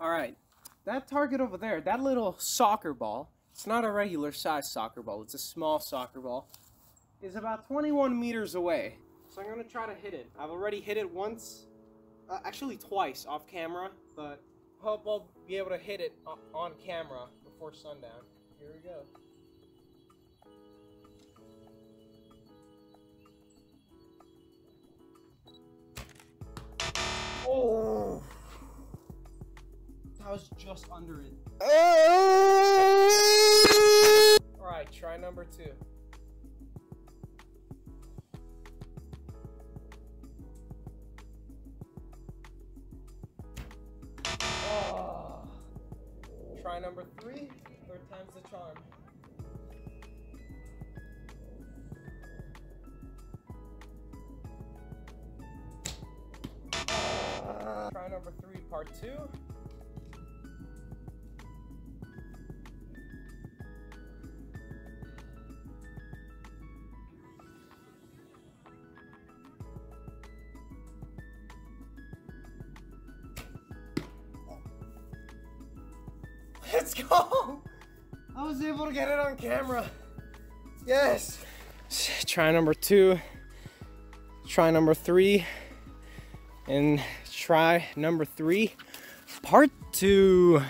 All right, that target over there, that little soccer ball, it's not a regular size soccer ball, it's a small soccer ball, is about 21 meters away. So I'm gonna try to hit it. I've already hit it once, uh, actually twice off camera, but hope I'll be able to hit it on camera before sundown. Here we go. Oh! I was just under it. Alright, try number two. Oh. Try number three. Third time's the charm. Try number three, part two. Let's go! I was able to get it on camera. Yes. Try number two. Try number three. And try number three, part two.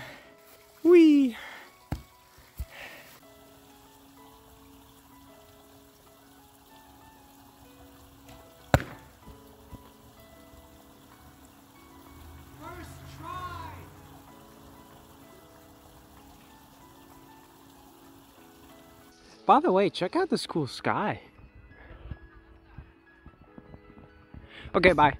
By the way, check out this cool sky. Okay, bye.